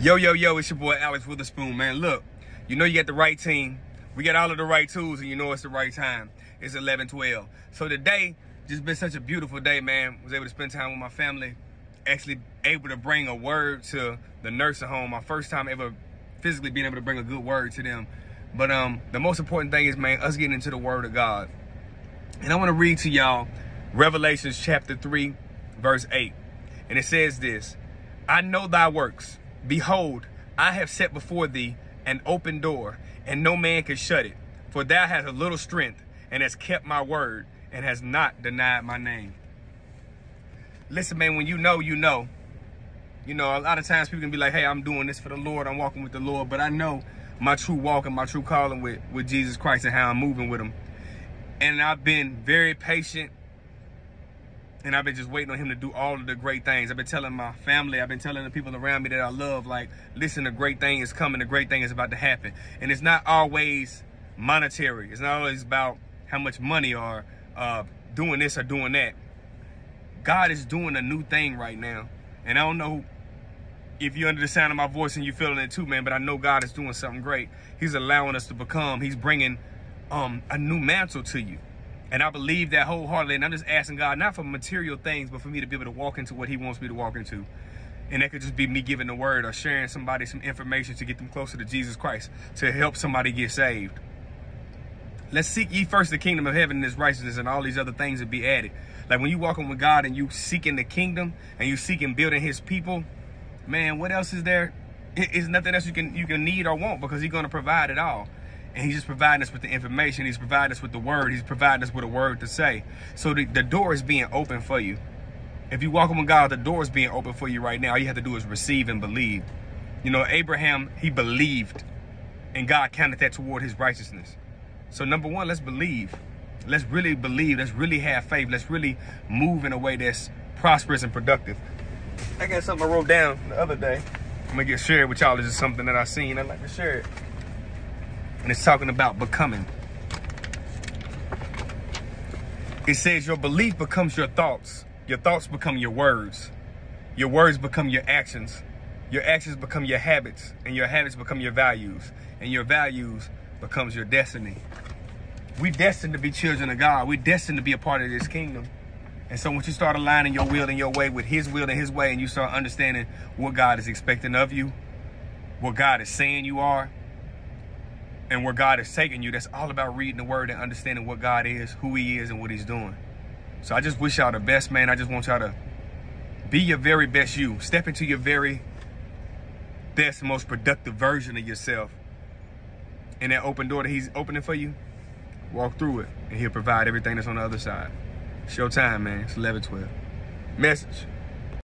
Yo, yo, yo, it's your boy Alex Witherspoon, man. Look, you know you got the right team. We got all of the right tools, and you know it's the right time. It's 11 12. So today, just been such a beautiful day, man. Was able to spend time with my family. Actually, able to bring a word to the nursing home. My first time ever physically being able to bring a good word to them. But um, the most important thing is, man, us getting into the Word of God. And I want to read to y'all Revelations chapter 3, verse 8. And it says this I know thy works Behold, I have set before thee an open door, and no man can shut it. For thou hast a little strength, and hast kept my word, and has not denied my name. Listen, man, when you know, you know. You know, a lot of times people can be like, hey, I'm doing this for the Lord, I'm walking with the Lord, but I know my true walk and my true calling with, with Jesus Christ and how I'm moving with him. And I've been very patient and I've been just waiting on him to do all of the great things. I've been telling my family, I've been telling the people around me that I love, like, listen, the great thing is coming, the great thing is about to happen. And it's not always monetary. It's not always about how much money or uh, doing this or doing that. God is doing a new thing right now. And I don't know if you're under the sound of my voice and you're feeling it too, man, but I know God is doing something great. He's allowing us to become, he's bringing um, a new mantle to you. And I believe that wholeheartedly. And I'm just asking God, not for material things, but for me to be able to walk into what He wants me to walk into. And that could just be me giving the word or sharing somebody some information to get them closer to Jesus Christ, to help somebody get saved. Let's seek ye first the kingdom of heaven and his righteousness, and all these other things will be added. Like when you walking with God and you seeking the kingdom and you seeking building his people, man, what else is there? It's nothing else you can you can need or want because he's going to provide it all. And he's just providing us with the information. He's providing us with the word. He's providing us with a word to say. So the, the door is being open for you. If you walk with God, the door is being open for you right now. All you have to do is receive and believe. You know, Abraham, he believed. And God counted that toward his righteousness. So number one, let's believe. Let's really believe. Let's really have faith. Let's really move in a way that's prosperous and productive. I got something I wrote down the other day. I'm gonna get shared with y'all. This is something that I seen. I'd like to share it and it's talking about becoming. It says your belief becomes your thoughts. Your thoughts become your words. Your words become your actions. Your actions become your habits. And your habits become your values. And your values becomes your destiny. We destined to be children of God. We destined to be a part of this kingdom. And so once you start aligning your will and your way with his will and his way, and you start understanding what God is expecting of you, what God is saying you are, and where God is taking you, that's all about reading the word and understanding what God is, who he is, and what he's doing. So I just wish y'all the best, man. I just want y'all to be your very best you. Step into your very best, most productive version of yourself. And that open door that he's opening for you, walk through it. And he'll provide everything that's on the other side. It's your time, man. It's 11, 12. Message.